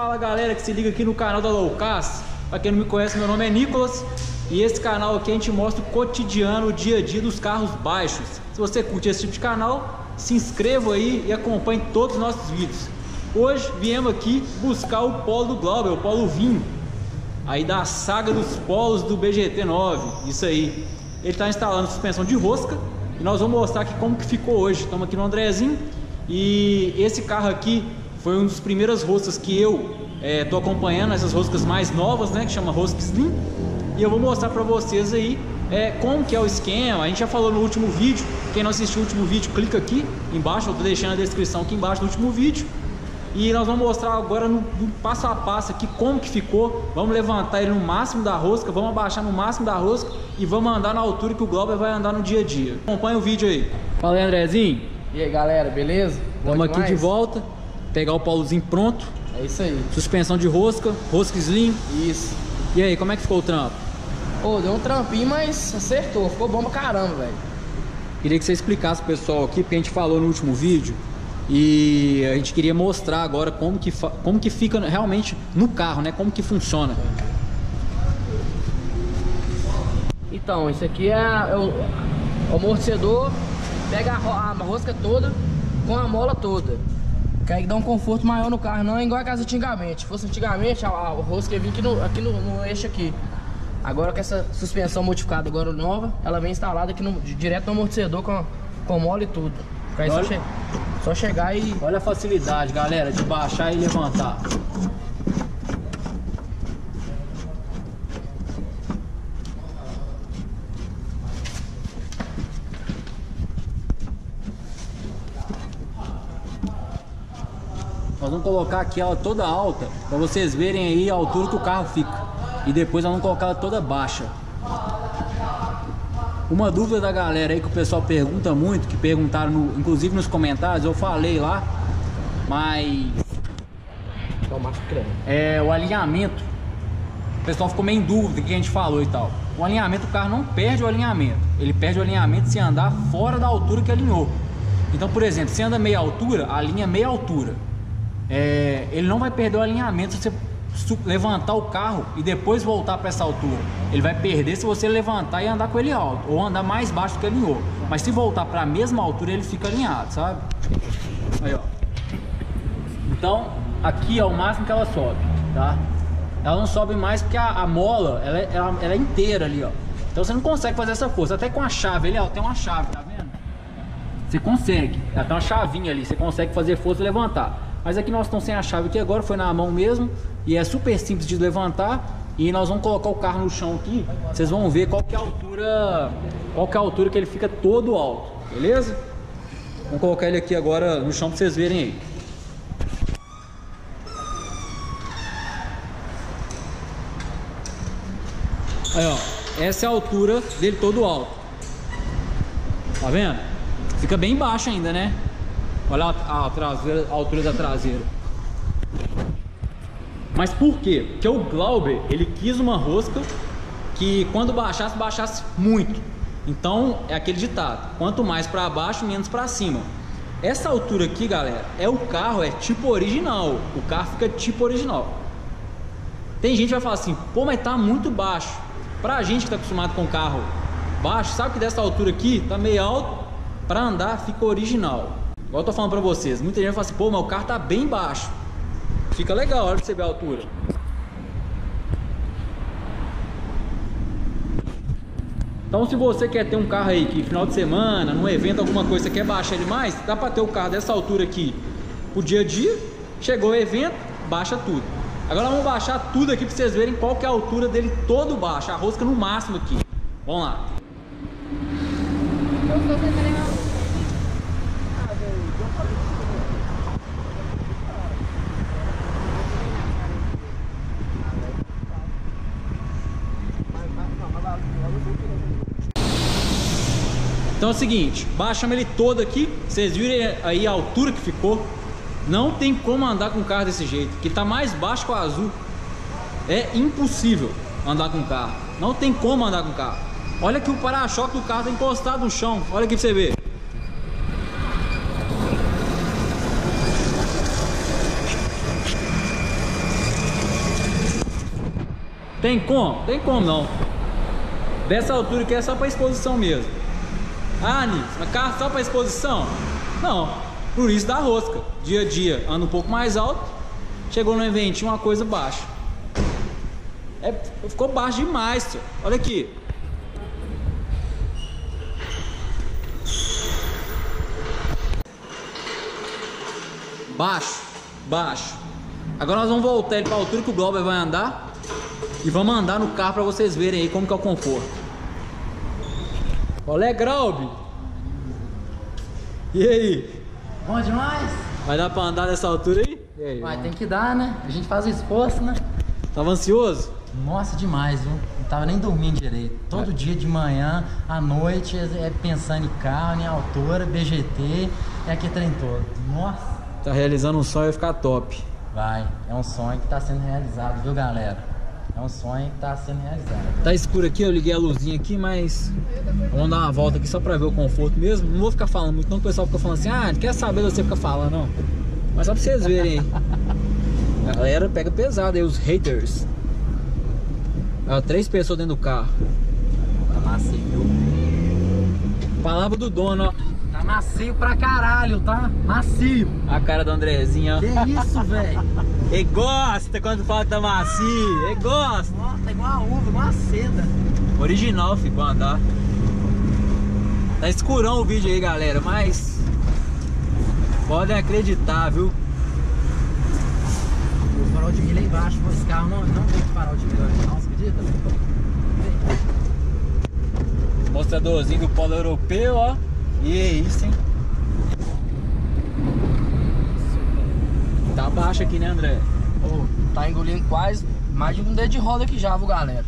Fala galera que se liga aqui no canal da Loucas. Pra quem não me conhece, meu nome é Nicolas e esse canal aqui a gente mostra o cotidiano, o dia a dia dos carros baixos. Se você curte esse tipo de canal, se inscreva aí e acompanhe todos os nossos vídeos. Hoje viemos aqui buscar o polo do Glauber, o polo vinho, aí da saga dos polos do BGT 9, isso aí. Ele está instalando suspensão de rosca e nós vamos mostrar aqui como que ficou hoje. Estamos aqui no Andrezinho e esse carro aqui foi uma das primeiras roscas que eu estou é, acompanhando, essas roscas mais novas, né, que chama rosca Slim. E eu vou mostrar para vocês aí é, como que é o esquema. A gente já falou no último vídeo. Quem não assistiu o último vídeo, clica aqui embaixo. Eu tô deixando a descrição aqui embaixo do último vídeo. E nós vamos mostrar agora no, no, passo a passo aqui como que ficou. Vamos levantar ele no máximo da rosca, vamos abaixar no máximo da rosca e vamos andar na altura que o Glauber vai andar no dia a dia. Acompanha o vídeo aí. Fala aí, Andrezinho. E aí, galera, beleza? Estamos aqui de volta. Pegar o polozinho pronto. É isso aí. Suspensão de rosca, rosca slim. Isso. E aí, como é que ficou o trampo? Pô, deu um trampinho, mas acertou. Ficou bom pra caramba, velho. Queria que você explicasse pro pessoal aqui, porque a gente falou no último vídeo e a gente queria mostrar agora como que, como que fica realmente no carro, né? Como que funciona. Então, isso aqui é, é o, o, amortecedor, pega a, a, rosca toda com a mola toda. Que aí dá um conforto maior no carro, não é igual a casa antigamente. Se fosse antigamente, a, a rosca ia vir aqui no, aqui no, no eixo aqui. Agora com essa suspensão modificada agora nova, ela vem instalada aqui no, direto no amortecedor com, com mola e tudo. Aí só, che só chegar e... Olha a facilidade, galera, de baixar e levantar. Nós vamos colocar aqui ela toda alta, para vocês verem aí a altura que o carro fica. E depois nós vamos colocar ela toda baixa. Uma dúvida da galera aí que o pessoal pergunta muito, que perguntaram no, inclusive nos comentários, eu falei lá, mas é o alinhamento. O pessoal ficou meio em dúvida do que a gente falou e tal. O alinhamento, o carro não perde o alinhamento. Ele perde o alinhamento se andar fora da altura que alinhou. Então, por exemplo, se anda meia altura, alinha meia altura. É, ele não vai perder o alinhamento se você levantar o carro e depois voltar para essa altura. Ele vai perder se você levantar e andar com ele alto, ou andar mais baixo do que alinhou. Mas se voltar para a mesma altura, ele fica alinhado, sabe? Aí, ó. Então, aqui é o máximo que ela sobe, tá? Ela não sobe mais porque a, a mola, ela, é, ela, ela, é inteira ali, ó. Então você não consegue fazer essa força. Até com a chave ali, ó, tem uma chave, tá vendo? Você consegue. Ela tem uma chavinha ali, você consegue fazer força e levantar. Mas aqui nós estamos sem a chave aqui agora, foi na mão mesmo. E é super simples de levantar. E nós vamos colocar o carro no chão aqui. Vocês vão ver qual que é a altura. Qual que é a altura que ele fica todo alto. Beleza? Vamos colocar ele aqui agora no chão para vocês verem aí. Aí ó, essa é a altura dele todo alto. Tá vendo? Fica bem baixo ainda, né? Olha a, a, traseira, a altura da traseira. Mas por quê? Porque o Glauber, ele quis uma rosca que quando baixasse, baixasse muito. Então, é aquele ditado, quanto mais para baixo, menos para cima. Essa altura aqui, galera, é o carro, é tipo original. O carro fica tipo original. Tem gente que vai falar assim, pô, mas tá muito baixo. Pra gente que tá acostumado com carro baixo, sabe que dessa altura aqui tá meio alto, para andar fica original. Igual eu tô falando pra vocês, muita gente fala assim, pô, mas o carro tá bem baixo. Fica legal, olha pra você ver a altura. Então se você quer ter um carro aí que final de semana, num evento, alguma coisa, você quer baixar ele mais, dá pra ter o carro dessa altura aqui pro dia a dia. Chegou o evento, baixa tudo. Agora vamos baixar tudo aqui pra vocês verem qual que é a altura dele todo baixo, a rosca no máximo aqui. Vamos lá. Então é o seguinte, baixamos ele todo aqui, vocês viram aí a altura que ficou. Não tem como andar com o carro desse jeito, que tá mais baixo que o azul. É impossível andar com o carro. Não tem como andar com o carro. Olha que o para-choque do carro tá encostado no chão. Olha aqui pra você ver. Tem como? Tem como não. Dessa altura que é só pra exposição mesmo. Ah, Nils, mas carro só pra exposição? Não. Por isso dá rosca. Dia a dia anda um pouco mais alto. Chegou no eventinho uma coisa baixa. É, ficou baixo demais. Olha aqui. Baixo, baixo. Agora nós vamos voltar ele para a altura que o Glauber vai andar e vamos andar no carro para vocês verem aí como que é o conforto. Olha, Glauber. E aí? Bom demais? Vai dar para andar nessa altura aí? Aí? Mas tem que dar, né? A gente faz o esforço, né? Tava ansioso? Nossa, demais, viu? Não tava nem dormindo direito. Todo dia de manhã, à noite, é pensando em carro, em altura, BGT, é aqui trem todo. Nossa. Tá realizando um sonho e ficar top. Vai, é um sonho que tá sendo realizado, viu galera? É um sonho que tá sendo realizado. Tá escuro aqui, eu liguei a luzinha aqui, mas vamos dar uma volta aqui só pra ver o conforto mesmo. Não vou ficar falando muito, não o pessoal fica falando assim, ah, não quer saber de você ficar falando, não. Mas só pra vocês verem aí. A galera pega pesado aí, os haters. Ó, três pessoas dentro do carro. Tá macio, viu? Palavra do dono, ó. Tá macio pra caralho, tá? Macio. A cara do Andrezinho, ó. Que isso, velho? Ele gosta quando fala que tá macio. Ele gosta. Nossa, tá igual a uva, igual a seda. Original, ficou andar. Tá escurão o vídeo aí, galera, mas podem acreditar, viu? O farol de milha aí embaixo, esse carro não, não tem farol de milha original, você acredita? Mostradorzinho do polo europeu, ó. E é isso, hein? Tá baixo aqui, né, André? Ô, tá engolindo quase mais de um dedo de roda aqui já, viu, galera?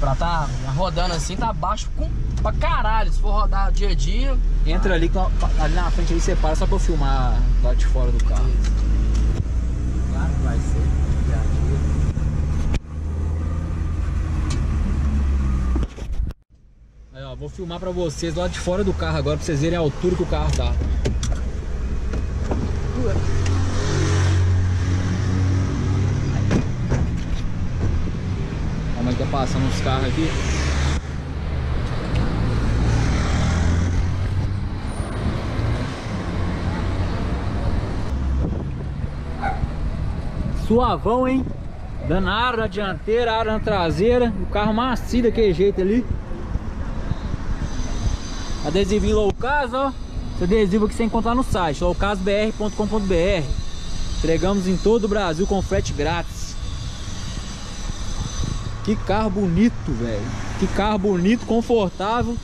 Pra tá rodando assim, tá baixo com, pra caralho. Se for rodar dia a dia... Entra ali, ali na frente aí, você para só pra eu filmar lá de fora do carro. Claro que vai ser, dia a dia. Aí, vou filmar pra vocês lá de fora do carro agora, pra vocês verem a altura que o carro tá. Como é que tá passando os carros aqui? Suavão, hein? Dando ar na dianteira, ar na traseira. O carro macio daquele jeito ali. Adesivinho low caso, ó. Esse adesivo aqui você encontrar no site, lowcasbr.com.br. Entregamos em todo o Brasil com frete grátis. Que carro bonito, velho. Que carro bonito, confortável.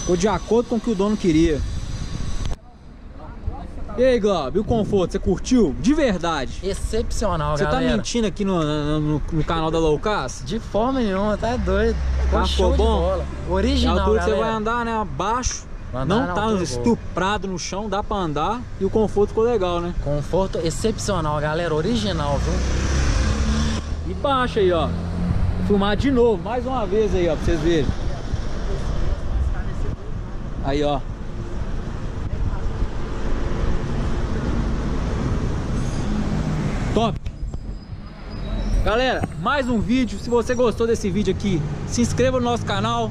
Ficou de acordo com o que o dono queria. E aí, Glauber, e o conforto? Você curtiu? De verdade. Excepcional, Você galera. tá mentindo aqui no, no, no canal da Low Cas? De forma nenhuma, tá doido. Ficou Tá, show ficou de bom? bola. É a Original, altura que você galera. vai andar, né? Abaixo. Andar Não tá estuprado no chão, dá pra andar. E o conforto ficou legal, né? Conforto excepcional, galera. Original, viu? E baixa aí, ó. Vou filmar de novo, mais uma vez aí, ó, pra vocês verem. Aí, ó. Top! Galera, mais um vídeo. Se você gostou desse vídeo aqui, se inscreva no nosso canal.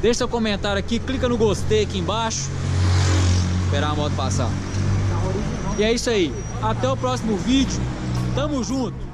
Deixa seu comentário aqui, clica no gostei aqui embaixo. Esperar a moto passar. E é isso aí. Até o próximo vídeo. Tamo junto.